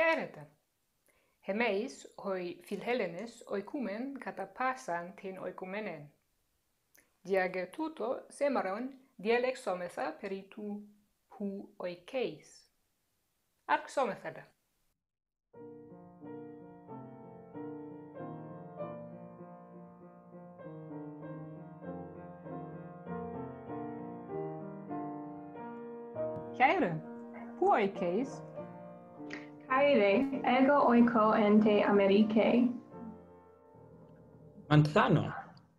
Χαίρετε. Εμείς, οι Philhellenes οικούμεν κατά πάσαν την οικουμένεν. Διαγερτούτο σήμερον διαλέξομεθα περί του που οικείς. Αρξόμεθα δε. Χαίρε, που οικείς, Caire, ego oiko ente Americae. Manzano,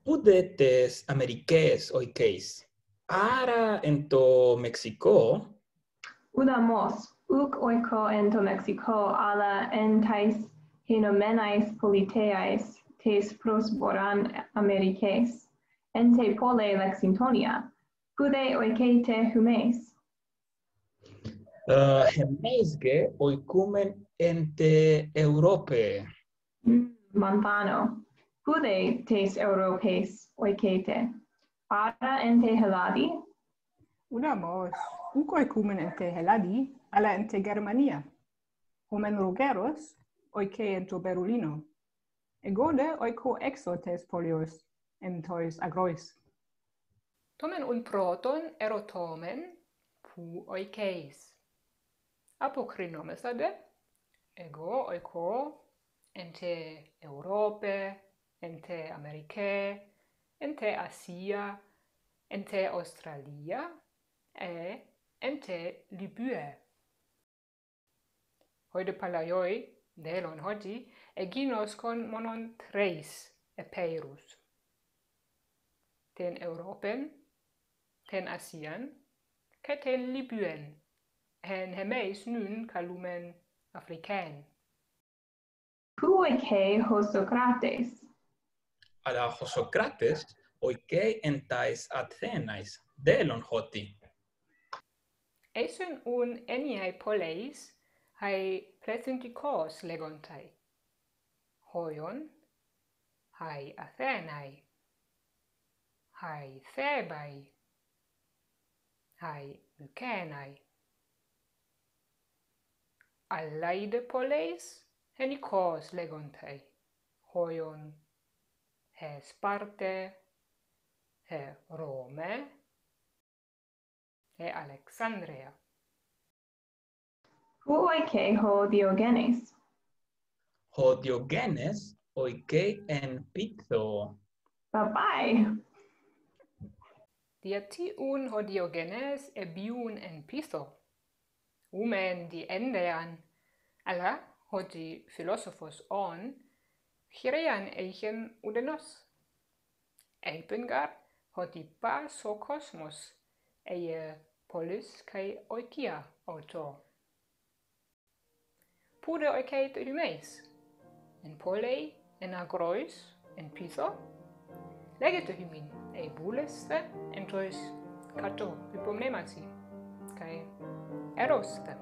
pudetes Americaes oikeis, ara ento Mexico? Udamos, uc oiko ento Mexico ala entais henomenais politeais tes prosboran Americaes, ente pole Lexingtonia, pude oikete humes. Eh, Hemmezge oikumen ente Europe. Mm, Mantano, pude tes Europes oicete, para ente Heladi? Unamos, unco oikumen ente Heladi, ala ente Germania. Homen rugeros, oice ento Berulino. Egode oico exotes polios, entois agrois. Tomen un proton erotomen, pu oiceis apocrinomes ade ego oiko ente europe ente americae ente asia ente australia e ente libye. Hoide palaioi delon hoti eginos kon monon treis epeirus. Ten europen ten asian ca ten libyen en hemeis nun calumen africain. Who Hosocrates? Ala Hosocrates oike entais Athenais delon hoti. Esun un eniae poleis hai plesentikos legontai. Hoion hai Athenai hai Thebai hai Mykenai αλλαίδε πολλές, εν οικώς λέγονται, χωιον, ε Σπάρτε, ε Ρώμε, ε Αλεξάνδρεια. Who oike ho Diogenes? Ho Diogenes oike en pitho. Bye-bye! Dia tiun ho Diogenes ebiun en pitho. ومن دي endean. Alla, hodi فيلوسوفوس on, χειρέαν eichen udenos. Eipengar, hodi pa so cosmos, eie polis kai oikia auto. Pude oikeit ουδημείς, en polei, en agrois, en πίσω, legete hymin, ei βούλεστε εν τοις κατώ υπομνέμασι, καί Erótica.